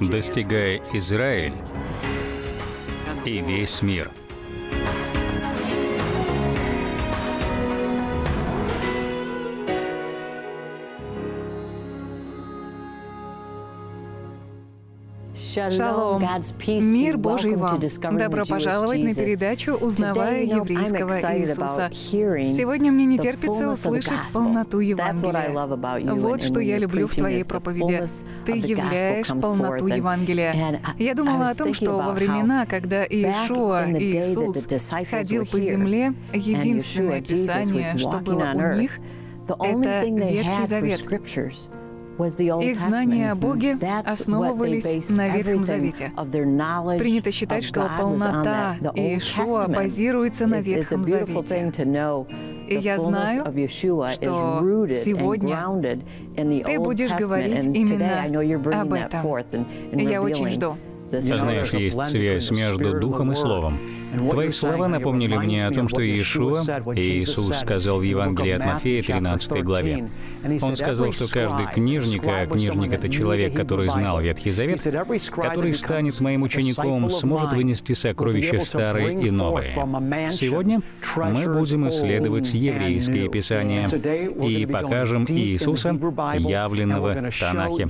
достигая Израиль и весь мир. Шалом. Мир Божий вам. Добро пожаловать на передачу «Узнавая еврейского Иисуса». Сегодня мне не терпится услышать полноту Евангелия. Вот что я люблю в твоей проповеди. Ты являешь полноту Евангелия. Я думала о том, что во времена, когда Иешуа, Иисус, ходил по земле, единственное Писание, что было у них, это Ветхий Завет. Их знания о Боге основывались на Ветхом Завете. Принято считать, что полнота Иешуа базируется на Ветхом Завете. И я знаю, что сегодня ты будешь говорить именно об этом. И я очень жду. Знаешь, есть связь между Духом и Словом. Твои слова напомнили мне о том, что Иешуа, Иисус сказал в Евангелии от Матфея, 13 главе. Он сказал, что каждый книжник, а книжник — это человек, который знал Ветхий Завет, который станет моим учеником, сможет вынести сокровища старые и новые. Сегодня мы будем исследовать еврейские писания и покажем Иисуса, явленного Танахе.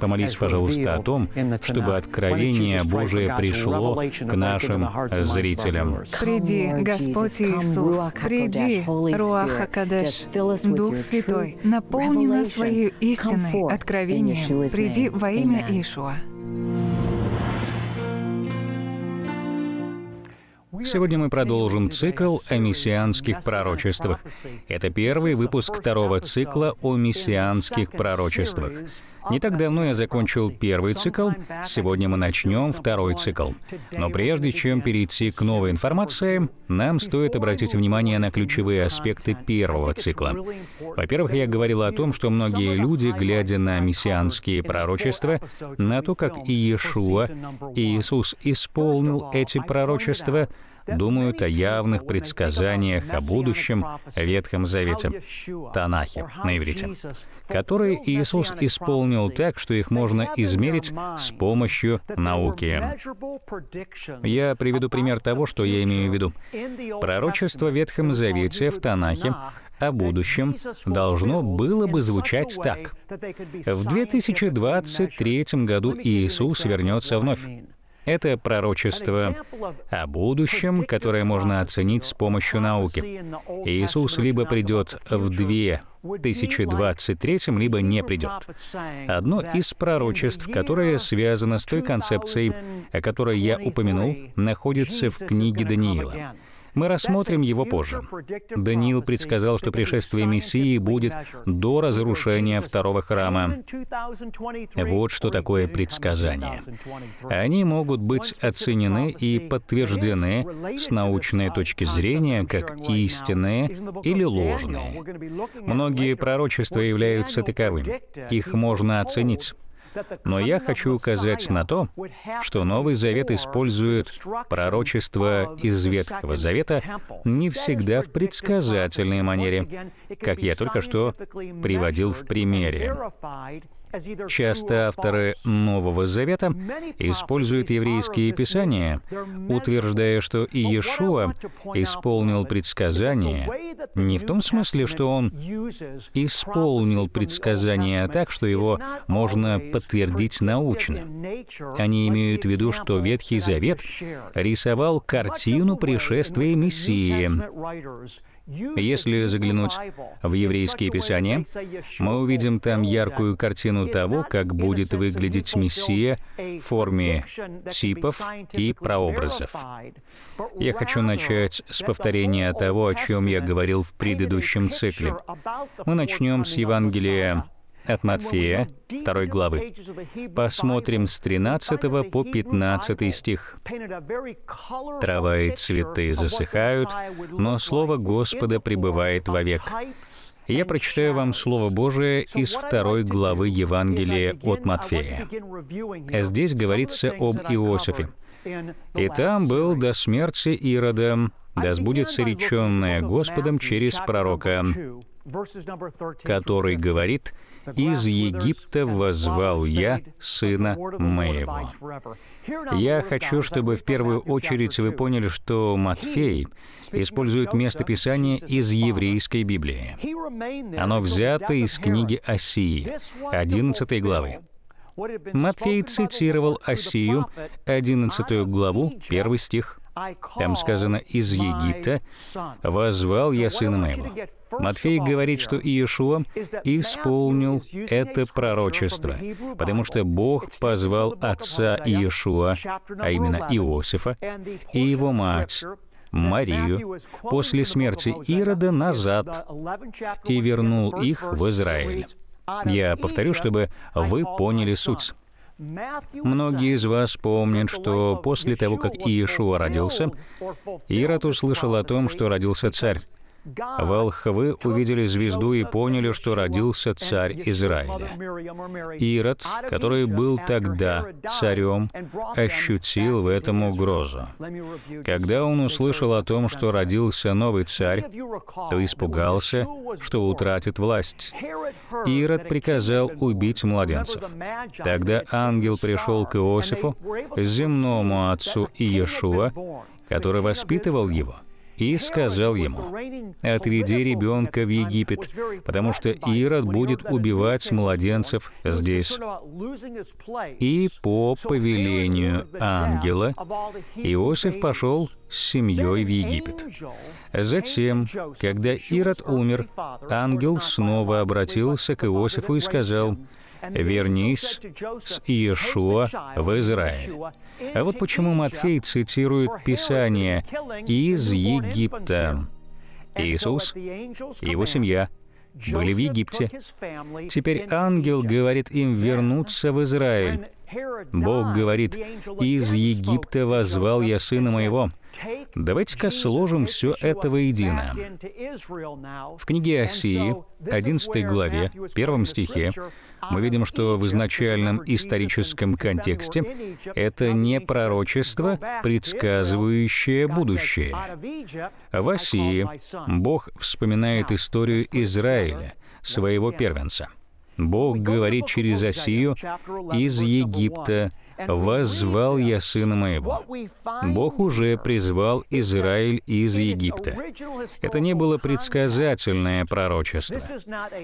Помолись, пожалуйста, о том, чтобы откровение Божие пришло к нашим зрителям зрителям. Приди, Господь Иисус, приди, Руаха Кадеш, Дух Святой, наполни нас своей истиной, откровением. Приди во имя Ишуа. Сегодня мы продолжим цикл о мессианских пророчествах. Это первый выпуск второго цикла о мессианских пророчествах. Не так давно я закончил первый цикл, сегодня мы начнем второй цикл. Но прежде чем перейти к новой информации, нам стоит обратить внимание на ключевые аспекты первого цикла. Во-первых, я говорил о том, что многие люди, глядя на мессианские пророчества, на то, как Иешуа, Иисус исполнил эти пророчества, думают о явных предсказаниях о будущем Ветхом Завете, Танахе на иврите, которые Иисус исполнил так, что их можно измерить с помощью науки. Я приведу пример того, что я имею в виду. Пророчество в Ветхом Завете в Танахе о будущем должно было бы звучать так. В 2023 году Иисус вернется вновь. Это пророчество о будущем, которое можно оценить с помощью науки. Иисус либо придет в 2023, либо не придет. Одно из пророчеств, которое связано с той концепцией, о которой я упомянул, находится в книге Даниила. Мы рассмотрим его позже. Даниил предсказал, что пришествие Мессии будет до разрушения второго храма. Вот что такое предсказание. Они могут быть оценены и подтверждены с научной точки зрения как истинные или ложные. Многие пророчества являются таковыми. Их можно оценить. Но я хочу указать на то, что Новый Завет использует пророчество из Ветхого Завета не всегда в предсказательной манере, как я только что приводил в примере. Часто авторы Нового Завета используют еврейские писания, утверждая, что Иешуа исполнил предсказание не в том смысле, что он исполнил предсказание так, что его можно подтвердить научно. Они имеют в виду, что Ветхий Завет рисовал картину пришествия Мессии, если заглянуть в еврейские писания, мы увидим там яркую картину того, как будет выглядеть Мессия в форме типов и прообразов. Я хочу начать с повторения того, о чем я говорил в предыдущем цикле. Мы начнем с Евангелия от Матфея, 2 главы. Посмотрим с 13 по 15 стих. «Трава и цветы засыхают, но Слово Господа пребывает вовек». Я прочитаю вам Слово Божие из второй главы Евангелия от Матфея. Здесь говорится об Иосифе. «И там был до смерти Ирода да сбудется реченное Господом через пророка, который говорит, «Из Египта возвал я сына моего». Я хочу, чтобы в первую очередь вы поняли, что Матфей использует местописание из еврейской Библии. Оно взято из книги Осии, 11 главы. Матфей цитировал Осию, 11 главу, 1 стих. Там сказано «из Египта возвал я сына моего». Матфей говорит, что Иешуа исполнил это пророчество, потому что Бог позвал отца Иешуа, а именно Иосифа, и его мать, Марию, после смерти Ирода назад и вернул их в Израиль. Я повторю, чтобы вы поняли суть. Многие из вас помнят, что после того, как Иешуа родился, Ирод услышал о том, что родился царь. Волхвы увидели звезду и поняли, что родился царь Израиля. Ирод, который был тогда царем, ощутил в этом угрозу. Когда он услышал о том, что родился новый царь, то испугался, что утратит власть. Ирод приказал убить младенцев. Тогда ангел пришел к Иосифу, земному отцу Иешуа, который воспитывал его — и сказал ему, «Отведи ребенка в Египет, потому что Ирод будет убивать младенцев здесь». И по повелению ангела Иосиф пошел с семьей в Египет. Затем, когда Ирод умер, ангел снова обратился к Иосифу и сказал, «Вернись с Иешуа в Израиль». А вот почему Матфей цитирует Писание «из Египта». Иисус и его семья были в Египте. Теперь ангел говорит им вернуться в Израиль. Бог говорит, «Из Египта возвал я сына моего». Давайте-ка сложим все это воедино. В книге Осии, 11 главе, 1 стихе, мы видим, что в изначальном историческом контексте это не пророчество, предсказывающее будущее. В Осии Бог вспоминает историю Израиля, своего первенца. Бог говорит через Осию из Египта «Воззвал я сына моего». Бог уже призвал Израиль из Египта. Это не было предсказательное пророчество.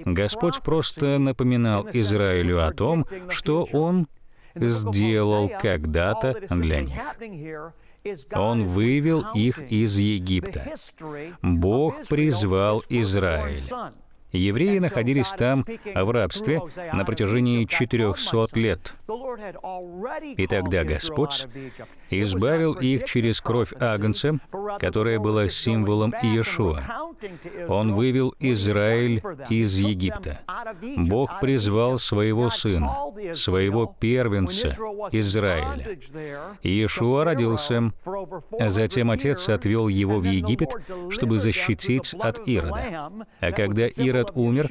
Господь просто напоминал Израилю о том, что Он сделал когда-то для них. Он вывел их из Египта. Бог призвал Израиль. Евреи находились там в рабстве на протяжении 400 лет. И тогда Господь избавил их через кровь Агнца, которая была символом Иешуа. Он вывел Израиль из Египта. Бог призвал своего сына, своего первенца Израиля. Иешуа родился, а затем отец отвел его в Египет, чтобы защитить от Ирода. А когда Ирод умер,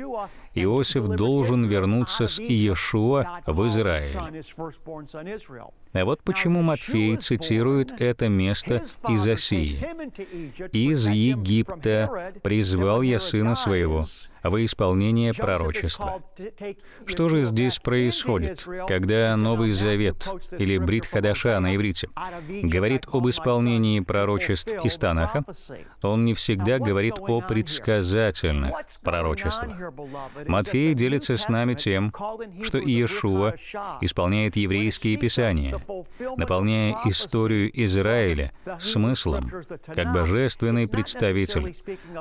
Иосиф должен вернуться с Иешуа в Израиль. А вот почему Матфей цитирует это место из Осии. «Из Египта призвал я сына своего» во исполнение пророчества. Что же здесь происходит, когда Новый Завет, или Брит Хадаша на иврите, говорит об исполнении пророчеств из Танаха, он не всегда говорит о предсказательных пророчествах. Матфей делится с нами тем, что Иешуа исполняет еврейские писания, наполняя историю Израиля смыслом, как божественный представитель,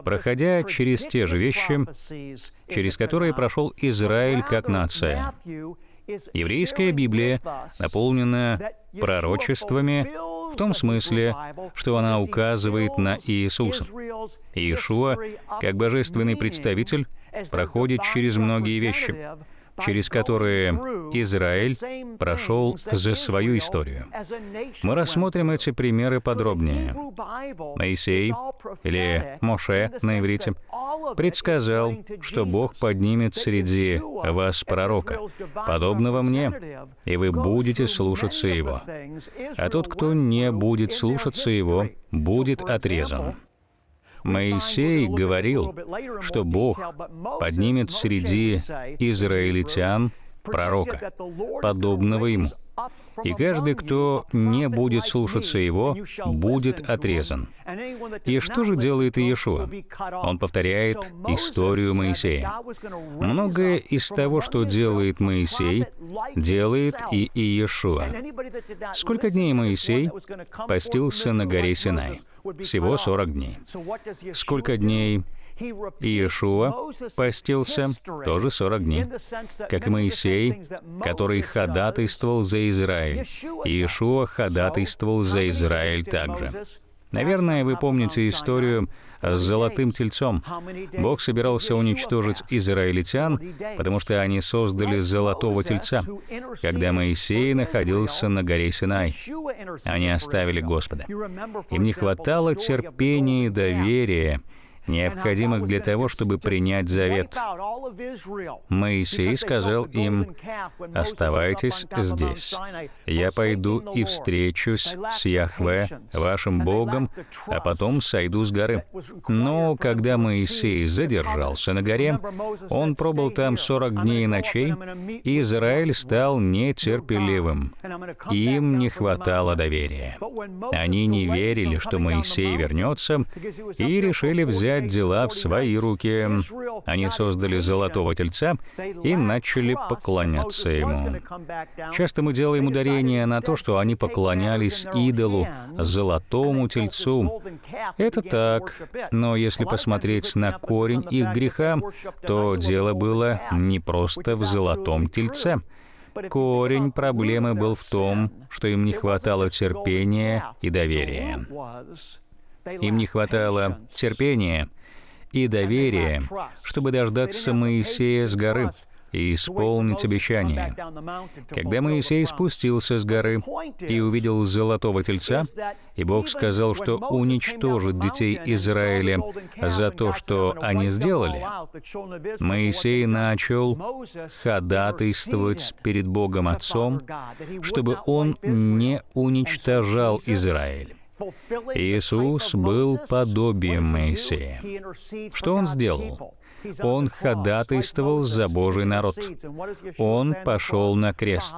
проходя через те же вещи, через которые прошел Израиль как нация. Еврейская Библия наполнена пророчествами в том смысле, что она указывает на Иисуса. Иешуа, как божественный представитель, проходит через многие вещи через которые Израиль прошел за свою историю. Мы рассмотрим эти примеры подробнее. Моисей, или Моше на иврите, предсказал, что Бог поднимет среди вас пророка, подобного мне, и вы будете слушаться его. А тот, кто не будет слушаться его, будет отрезан. Моисей говорил, что Бог поднимет среди израильтян пророка, подобного ему. И каждый, кто не будет слушаться его, будет отрезан. И что же делает Иешуа? Он повторяет историю Моисея. Многое из того, что делает Моисей, делает и Иешуа. Сколько дней Моисей постился на горе Синай? Всего 40 дней. Сколько дней Иешуа постился тоже 40 дней, как и Моисей, который ходатайствовал за Израиль. Иешуа ходатайствовал за Израиль также. Наверное, вы помните историю с золотым тельцом. Бог собирался уничтожить израильтян, потому что они создали золотого тельца, когда Моисей находился на горе Синай. Они оставили Господа. Им не хватало терпения и доверия, необходимых для того, чтобы принять завет. Моисей сказал им, «Оставайтесь здесь. Я пойду и встречусь с Яхве, вашим Богом, а потом сойду с горы». Но когда Моисей задержался на горе, он пробыл там сорок дней и ночей, и Израиль стал нетерпеливым. Им не хватало доверия. Они не верили, что Моисей вернется, и решили взять взять дела в свои руки. Они создали золотого тельца и начали поклоняться ему. Часто мы делаем ударение на то, что они поклонялись идолу, золотому тельцу. Это так, но если посмотреть на корень их греха, то дело было не просто в золотом тельце. Корень проблемы был в том, что им не хватало терпения и доверия. Им не хватало терпения и доверия, чтобы дождаться Моисея с горы и исполнить обещание. Когда Моисей спустился с горы и увидел золотого тельца, и Бог сказал, что уничтожит детей Израиля за то, что они сделали, Моисей начал ходатайствовать перед Богом Отцом, чтобы он не уничтожал Израиль. Иисус был подобием Моисея. Что Он сделал? Он ходатайствовал за Божий народ. Он пошел на крест.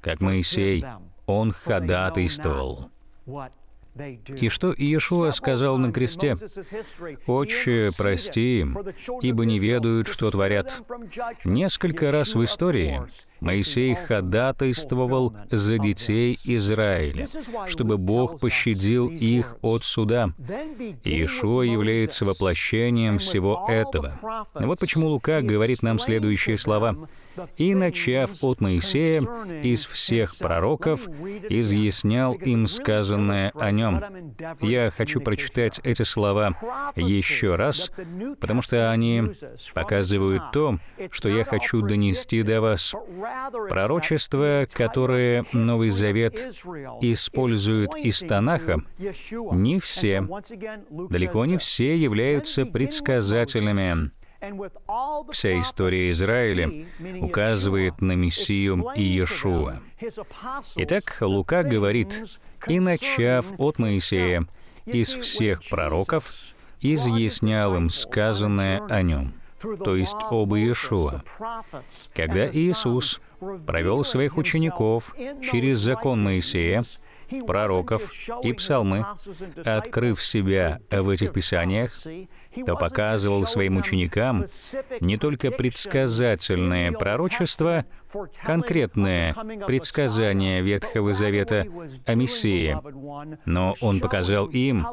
Как Моисей, Он ходатайствовал. И что Иешуа сказал на кресте? «Отче, прости им, ибо не ведают, что творят». Несколько раз в истории Моисей ходатайствовал за детей Израиля, чтобы Бог пощадил их от суда. Иешуа является воплощением всего этого. Вот почему Лука говорит нам следующие слова — и, начав от Моисея, из всех пророков, изъяснял им сказанное о нем. Я хочу прочитать эти слова еще раз, потому что они показывают то, что я хочу донести до вас. Пророчества, которые Новый Завет использует из Танаха, не все, далеко не все являются предсказательными. Вся история Израиля указывает на Мессию Иешуа. Итак, Лука говорит, «И начав от Моисея из всех пророков, изъяснял им сказанное о нем» то есть об Иешуа. Когда Иисус провел своих учеников через закон Моисея, пророков и псалмы, открыв себя в этих писаниях, то показывал своим ученикам не только предсказательное пророчество, конкретное предсказание Ветхого Завета о Мессии, но он показал им,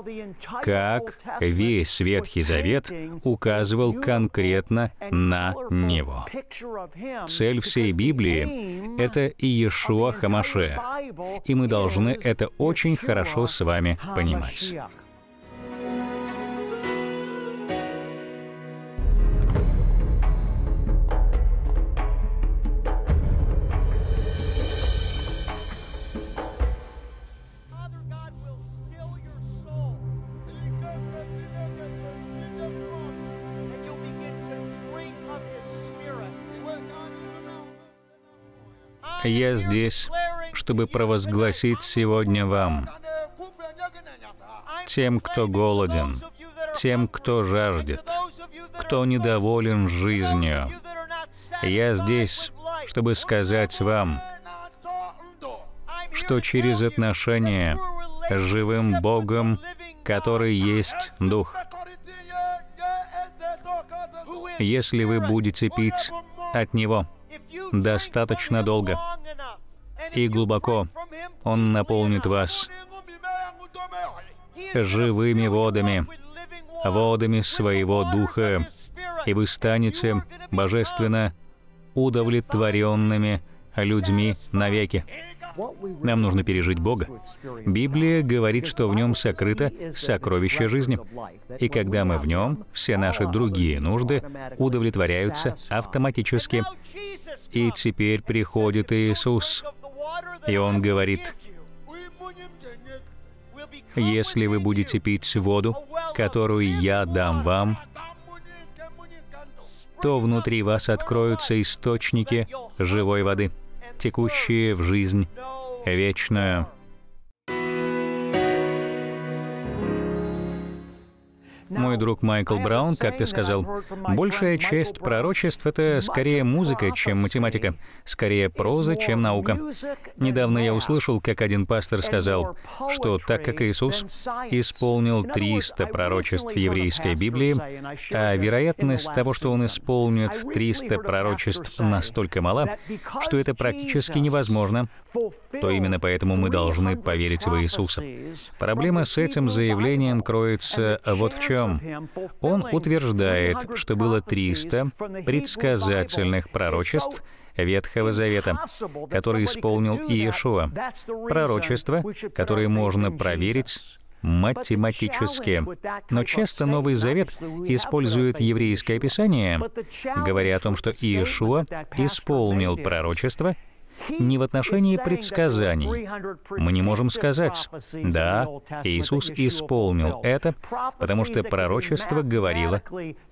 как весь Ветхий Завет указывал конкретно на Него. Цель всей Библии — это Иешуа Хамаше, и мы должны это очень хорошо с вами понимать. Я здесь, чтобы провозгласить сегодня вам, тем, кто голоден, тем, кто жаждет, кто недоволен жизнью. Я здесь, чтобы сказать вам, что через отношения с живым Богом, который есть Дух, если вы будете пить от Него достаточно долго и глубоко, Он наполнит вас живыми водами, водами своего Духа, и вы станете божественно удовлетворенными людьми навеки. Нам нужно пережить Бога. Библия говорит, что в нем сокрыто сокровище жизни. И когда мы в нем, все наши другие нужды удовлетворяются автоматически. И теперь приходит Иисус, и Он говорит, если вы будете пить воду, которую я дам вам, то внутри вас откроются источники живой воды, текущие в жизнь вечную. Мой друг Майкл Браун как-то сказал, большая часть пророчеств — это скорее музыка, чем математика, скорее проза, чем наука. Недавно я услышал, как один пастор сказал, что так как Иисус исполнил 300 пророчеств еврейской Библии, а вероятность того, что он исполнит 300 пророчеств настолько мала, что это практически невозможно, то именно поэтому мы должны поверить в Иисуса. Проблема с этим заявлением кроется вот в чем? Он утверждает, что было 300 предсказательных пророчеств Ветхого Завета, которые исполнил Иешуа. Пророчества, которые можно проверить математически. Но часто Новый Завет использует еврейское писание, говоря о том, что Иешуа исполнил пророчество не в отношении предсказаний. Мы не можем сказать, да, Иисус исполнил это, потому что пророчество говорило,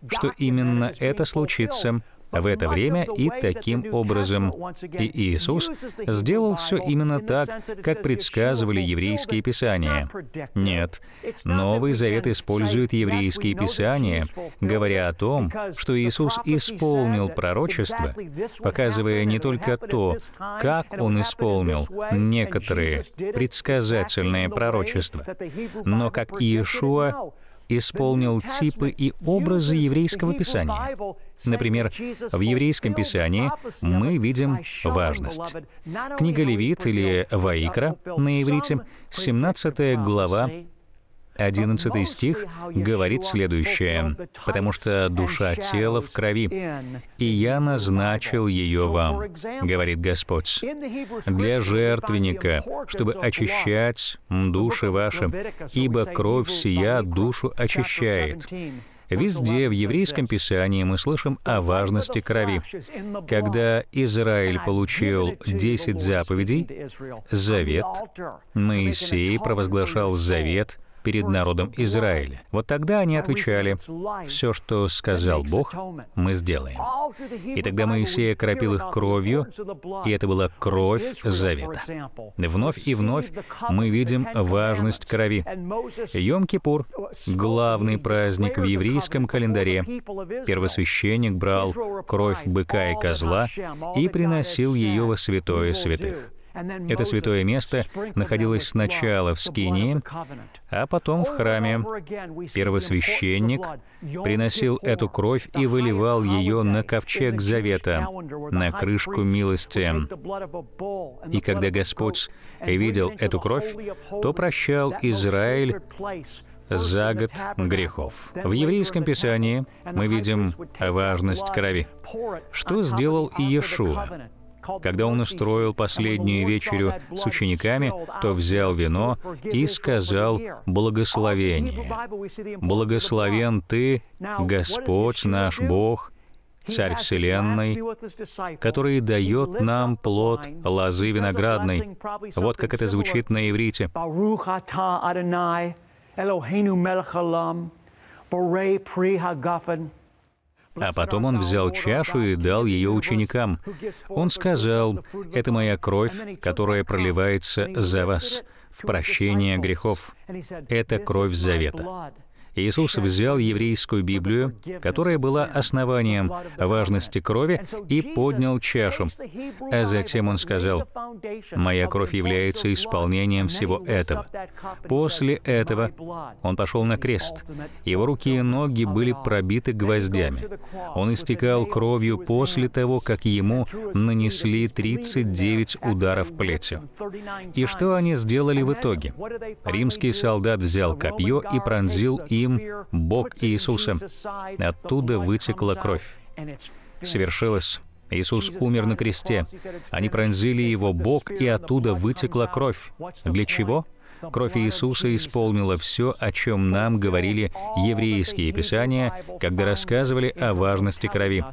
что именно это случится в это время и таким образом. И Иисус сделал все именно так, как предсказывали еврейские писания. Нет, Новый Завет использует еврейские писания, говоря о том, что Иисус исполнил пророчество, показывая не только то, как Он исполнил некоторые предсказательные пророчества, но как Иешуа исполнил типы и образы еврейского писания. Например, в еврейском писании мы видим важность. Книга Левит или Ваикра на иврите, 17 глава, 11 стих говорит следующее. «Потому что душа тела в крови, и я назначил ее вам, говорит Господь, для жертвенника, чтобы очищать души ваши, ибо кровь сия душу очищает». Везде в еврейском писании мы слышим о важности крови. Когда Израиль получил 10 заповедей, завет, Моисей провозглашал завет перед народом Израиля. Вот тогда они отвечали, «Все, что сказал Бог, мы сделаем». И тогда Моисей окропил их кровью, и это была кровь завета. Вновь и вновь мы видим важность крови. Йом-Кипур — главный праздник в еврейском календаре. Первосвященник брал кровь быка и козла и приносил ее во святое святых. Это святое место находилось сначала в Скинии, а потом в храме. Первосвященник приносил эту кровь и выливал ее на ковчег завета, на крышку милости. И когда Господь видел эту кровь, то прощал Израиль за год грехов. В еврейском писании мы видим важность крови. Что сделал Иешуа? Когда он устроил последнюю вечерю с учениками, то взял вино и сказал благословение. «Благословен Ты, Господь наш Бог, Царь Вселенной, который дает нам плод лозы виноградной. Вот как это звучит на иврите. Halam, borei pri hagafen, а потом он взял чашу и дал ее ученикам. Он сказал, «Это моя кровь, которая проливается за вас в прощение грехов. Это кровь завета. Иисус взял еврейскую Библию, которая была основанием важности крови, и поднял чашу. А затем он сказал, «Моя кровь является исполнением всего этого». После этого он пошел на крест. Его руки и ноги были пробиты гвоздями. Он истекал кровью после того, как ему нанесли 39 ударов плетью. И что они сделали в итоге? Римский солдат взял копье и пронзил им бок Иисуса. Оттуда вытекла кровь. Свершилось. Иисус умер на кресте. Они пронзили его бок, и оттуда вытекла кровь. Для чего? Кровь Иисуса исполнила все, о чем нам говорили еврейские писания, когда рассказывали о важности крови.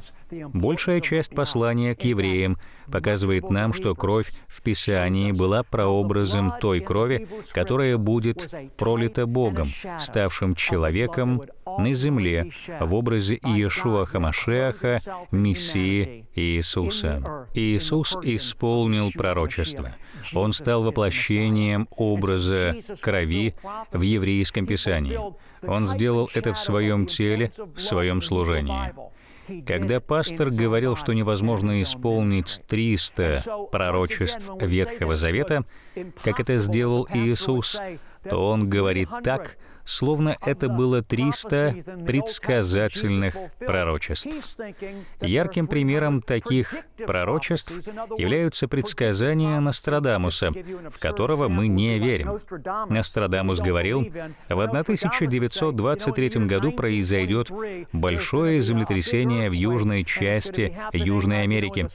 Большая часть послания к евреям показывает нам, что кровь в Писании была прообразом той крови, которая будет пролита Богом, ставшим человеком на земле в образе Иешуа Хамашеаха, Мессии Иисуса. Иисус исполнил пророчество. Он стал воплощением образа крови в еврейском Писании. Он сделал это в своем теле, в своем служении. Когда пастор говорил, что невозможно исполнить 300 пророчеств Ветхого Завета, как это сделал Иисус, то он говорит так, словно это было 300 предсказательных пророчеств. Ярким примером таких пророчеств являются предсказания Нострадамуса, в которого мы не верим. Нострадамус говорил, в 1923 году произойдет большое землетрясение в южной части Южной Америки.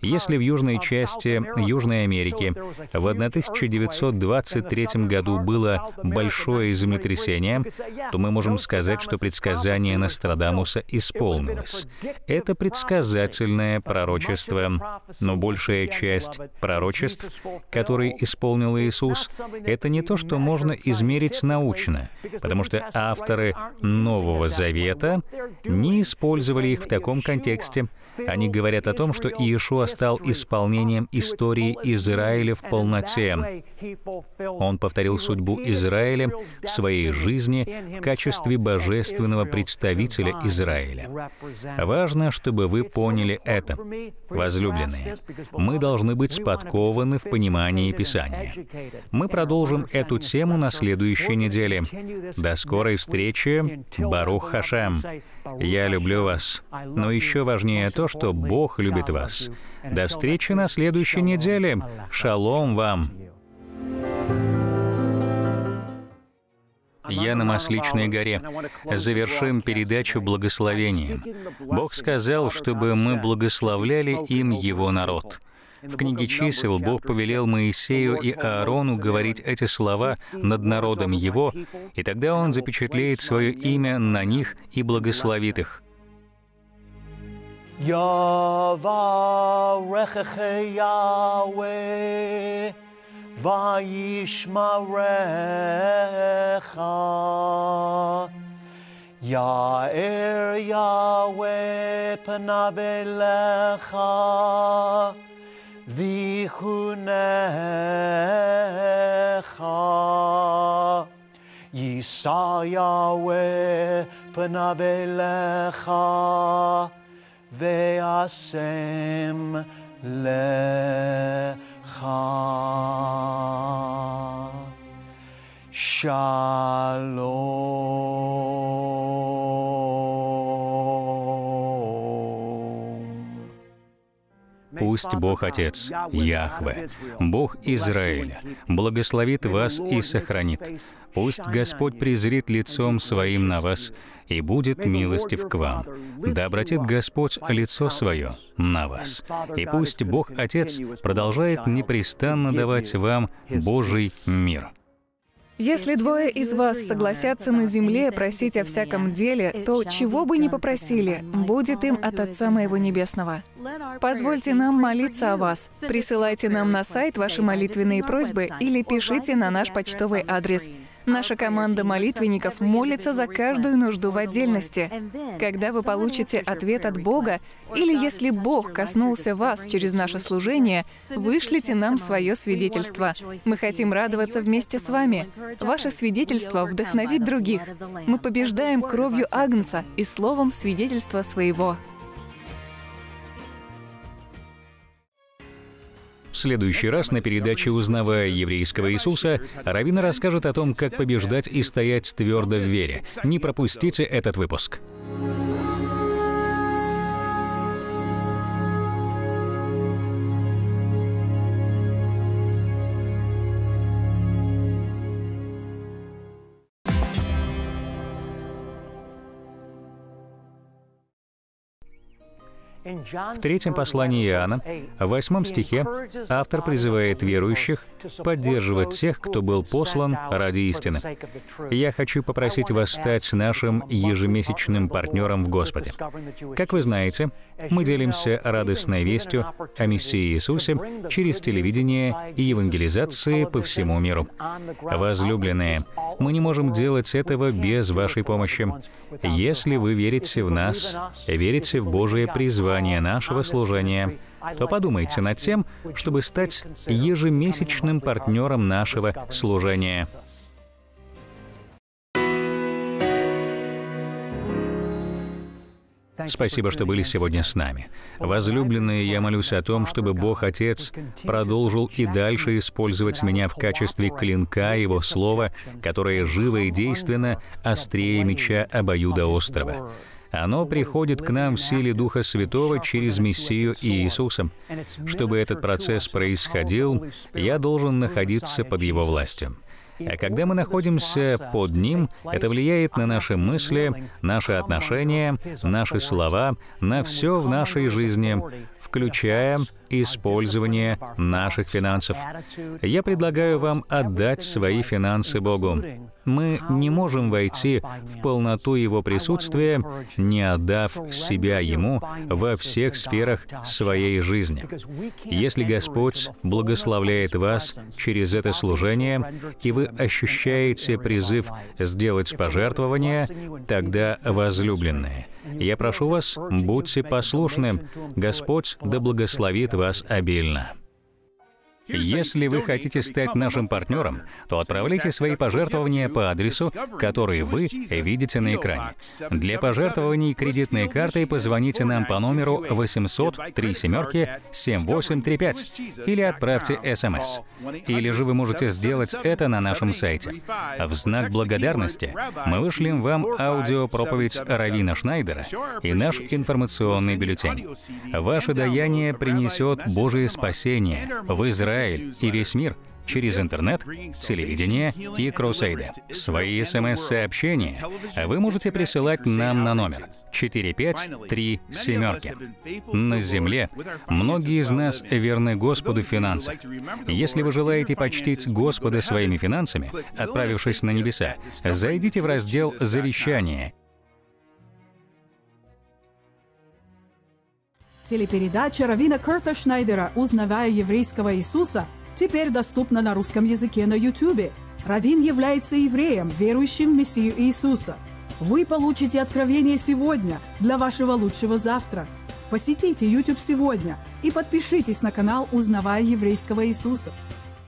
Если в южной части Южной Америки в 1923 году было большое землетрясение, предсказания, то мы можем сказать, что предсказание Нострадамуса исполнилось. Это предсказательное пророчество, но большая часть пророчеств, которые исполнил Иисус, это не то, что можно измерить научно, потому что авторы Нового Завета не использовали их в таком контексте. Они говорят о том, что Иешуа стал исполнением истории Израиля в полноте. Он повторил судьбу Израиля в своей жизни в качестве божественного представителя Израиля. Важно, чтобы вы поняли это. Возлюбленные, мы должны быть подкованы в понимании Писания. Мы продолжим эту тему на следующей неделе. До скорой встречи. Барух Хашем. Я люблю вас. Но еще важнее то, что Бог любит вас. До встречи на следующей неделе. Шалом вам. Я на Масличной горе. Завершим передачу благословением. Бог сказал, чтобы мы благословляли им Его народ. В книге чисел Бог повелел Моисею и Аарону говорить эти слова над народом его, и тогда Он запечатлеет свое имя на них и благословит их. Vayishmarecha. Ya'er Yahweh panav elecha vichunecha. Yisa Yahweh panav elecha ve'asem lecha. Shalom. Пусть Бог Отец, Яхве, Бог Израиля, благословит вас и сохранит. Пусть Господь презрит лицом Своим на вас и будет милостив к вам. Да обратит Господь лицо Свое на вас. И пусть Бог Отец продолжает непрестанно давать вам Божий мир. Если двое из вас согласятся на земле просить о всяком деле, то чего бы ни попросили, будет им от Отца Моего Небесного. Позвольте нам молиться о вас. Присылайте нам на сайт ваши молитвенные просьбы или пишите на наш почтовый адрес Наша команда молитвенников молится за каждую нужду в отдельности. Когда вы получите ответ от Бога, или если Бог коснулся вас через наше служение, вышлите нам свое свидетельство. Мы хотим радоваться вместе с вами. Ваше свидетельство вдохновит других. Мы побеждаем кровью Агнца и словом свидетельства своего. Следующий раз на передаче «Узнавая еврейского Иисуса» Равина расскажет о том, как побеждать и стоять твердо в вере. Не пропустите этот выпуск. В третьем послании Иоанна, в восьмом стихе, автор призывает верующих поддерживать тех, кто был послан ради истины. Я хочу попросить вас стать нашим ежемесячным партнером в Господе. Как вы знаете, мы делимся радостной вестью о Мессии Иисусе через телевидение и евангелизации по всему миру. Возлюбленные, мы не можем делать этого без вашей помощи. Если вы верите в нас, верите в Божие призвание нашего служения, то подумайте над тем, чтобы стать ежемесячным партнером нашего служения. Спасибо, что были сегодня с нами. Возлюбленные, я молюсь о том, чтобы Бог Отец продолжил и дальше использовать меня в качестве клинка Его Слова, которое живо и действенно острее меча обоюда острова. Оно приходит к нам в силе Духа Святого через Мессию Иисуса. Чтобы этот процесс происходил, я должен находиться под Его властью. А когда мы находимся под Ним, это влияет на наши мысли, наши отношения, наши слова, на все в нашей жизни, включая использование наших финансов. Я предлагаю вам отдать свои финансы Богу. Мы не можем войти в полноту Его присутствия, не отдав себя Ему во всех сферах своей жизни. Если Господь благословляет вас через это служение, и вы ощущаете призыв сделать пожертвование, тогда возлюбленные, я прошу вас, будьте послушны. Господь да благословит вас обильно. Если вы хотите стать нашим партнером, то отправляйте свои пожертвования по адресу, который вы видите на экране. Для пожертвований кредитной картой позвоните нам по номеру 800 3 семерки 7835 или отправьте смс. Или же вы можете сделать это на нашем сайте. В знак благодарности мы вышлем вам аудиопроповедь Равина Шнайдера и наш информационный бюллетень. Ваше даяние принесет Божие спасение в Израиль Израиль и весь мир через интернет, телевидение и крусейды. Свои смс-сообщения вы можете присылать нам на номер 453 На земле многие из нас верны Господу в финансах. Если вы желаете почтить Господа своими финансами, отправившись на небеса, зайдите в раздел «Завещание» Телепередача Равина Курта Шнайдера «Узнавая еврейского Иисуса» теперь доступна на русском языке на YouTube. Равин является евреем, верующим в Мессию Иисуса. Вы получите откровение сегодня для вашего лучшего завтра. Посетите YouTube сегодня и подпишитесь на канал «Узнавая еврейского Иисуса».